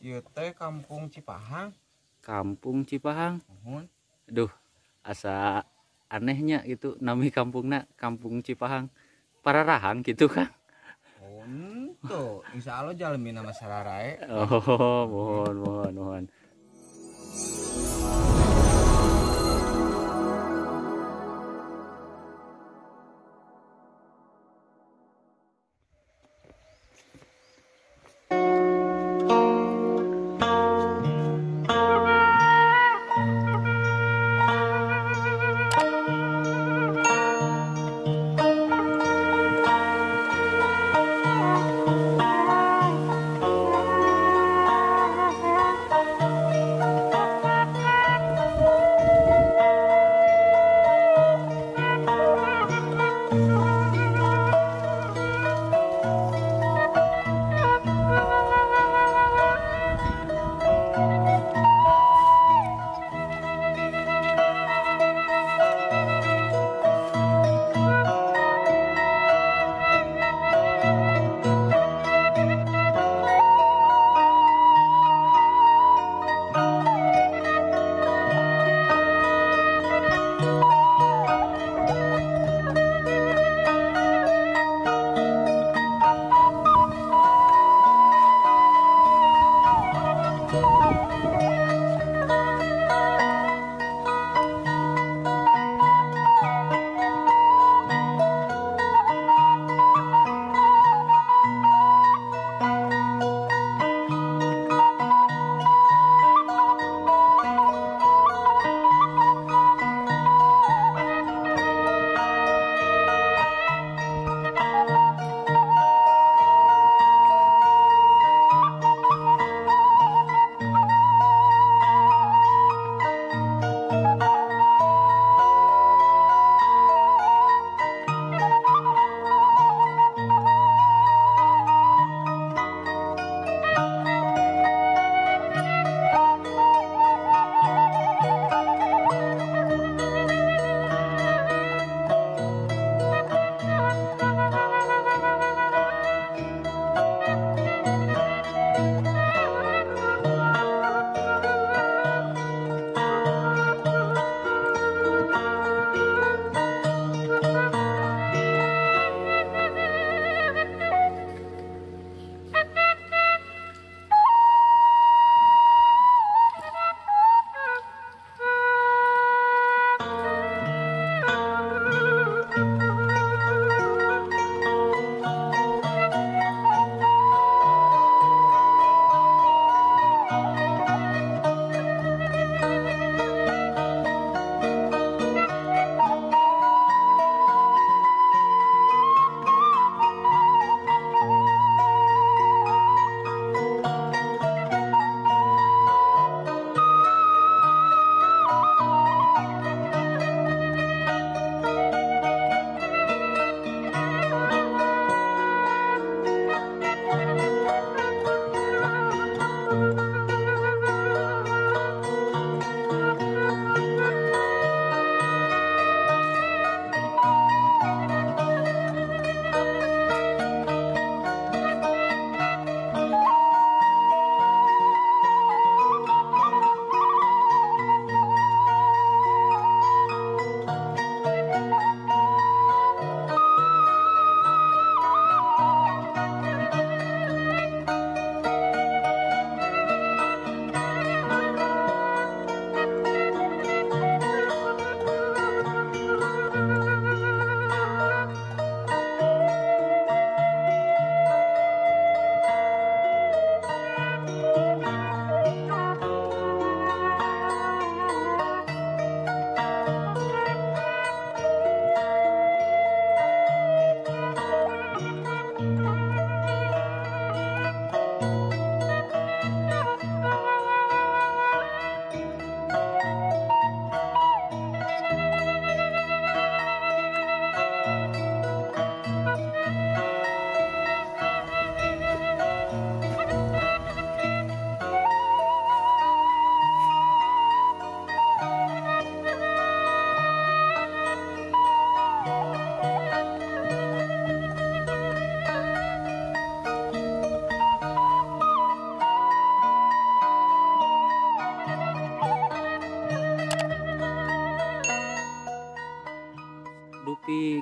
Ieu teh kampung Cipahang. Kampung Cipahang. Aduh, asa anehnya gitu nami kampungna Kampung Cipahang. Pararahang gitu kan. Oh, ento. Insya Allah jalmi nama sararae. Oh, mohon mohon mohon. Música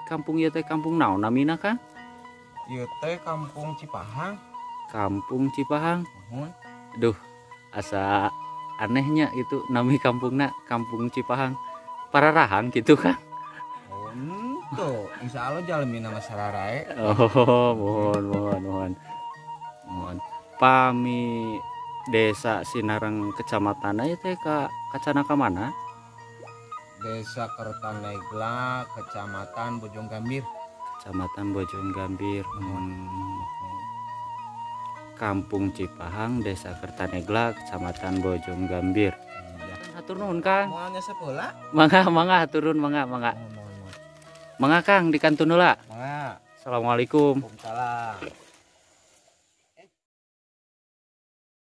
kampung ieu teh kampung naon namina Kang Ieu teh kampung Cipahang. kampung Cipahang Nuhun. asa anehnya itu nami kampungna kampung Cipahang Pararahan gitu kan Oh, ento. Insya Allah jalmi nama sararae. oh mohon mohon mohon mohon pami desa Sinareng kecamatan aja teh ka kacana ka mana Desa Kertanegla, Kecamatan Bojonggambir. kecamatan Bojonggambir hmm. Kampung Cipahang Desa Kertanegla Kecamatan Bojonggambir Iya. hatur nuhun Kang Moalnya sekolah? mangga mangga turun mangga mangga mangga Kang di kantun heula Mangga. Assalamualaikum Waalaikumsalam.